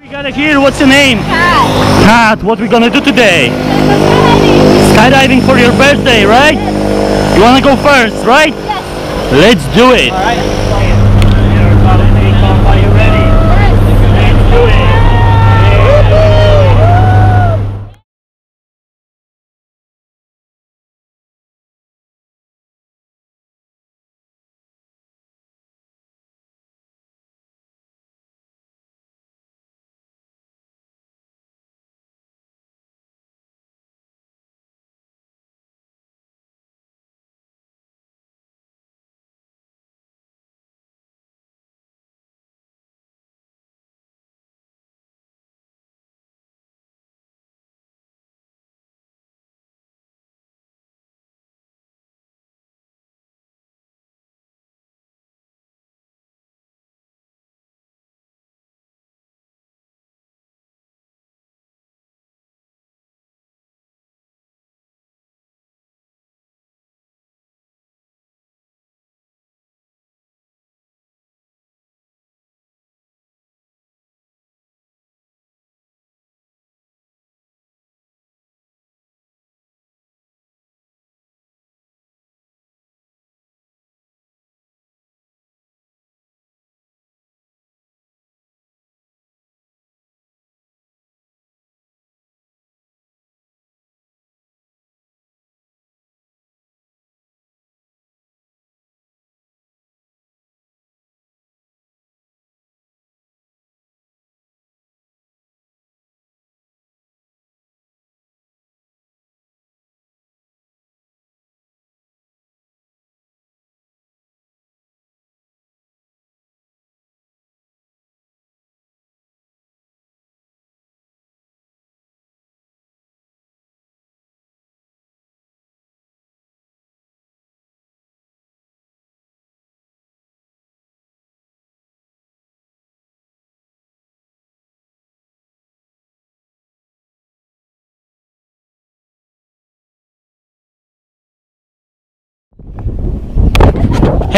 We gotta hear what's your name? Cat. Kat, what we gonna do today? Skydiving for your birthday, right? You wanna go first, right? Yes. Let's do it.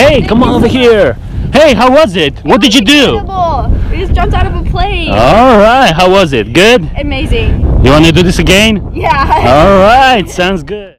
Hey, come on over here. Hey, how was it? What did you do? Incredible. We just jumped out of a plane. All right, how was it? Good? Amazing. You want to do this again? Yeah. All right, sounds good.